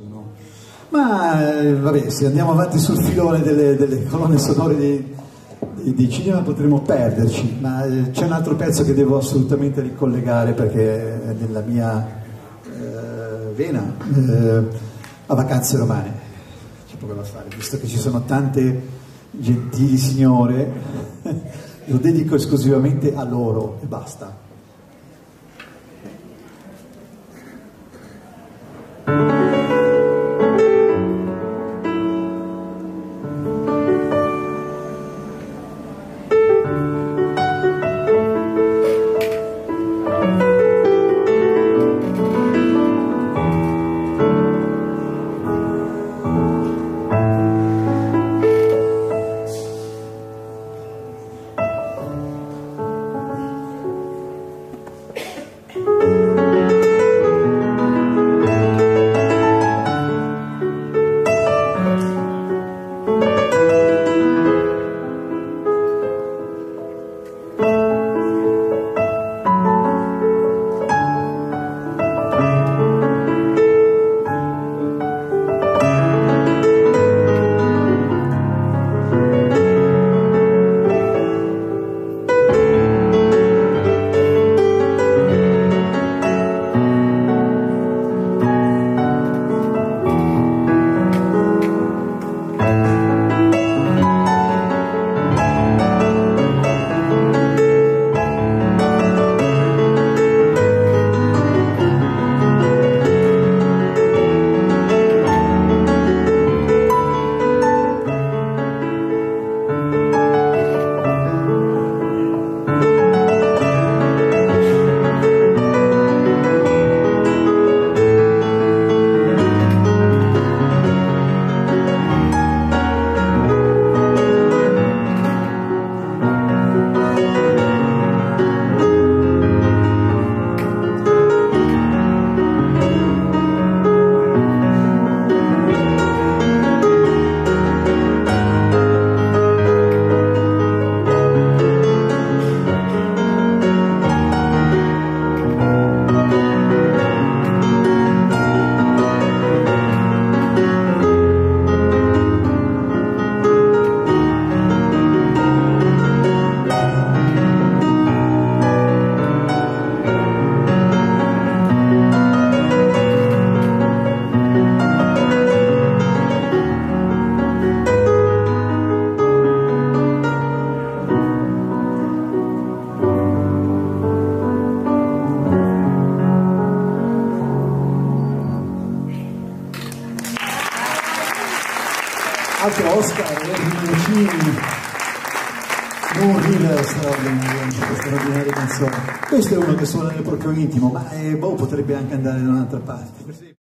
Sono... Ma eh, vabbè, se andiamo avanti sul filone delle, delle colonne sonore di, di, di, cinema potremo perderci, ma eh, c'è un altro pezzo che devo assolutamente ricollegare perché è nella mia eh, vena, eh, a vacanze romane. C'è poco da fare, visto che ci sono tante gentili signore, lo dedico esclusivamente a loro e basta. Altro Oscar. Erminicini non River straordinaria straordinaria canzone. Questo è uno che suona nel proprio intimo ma eh, boh, potrebbe anche andare da un'altra parte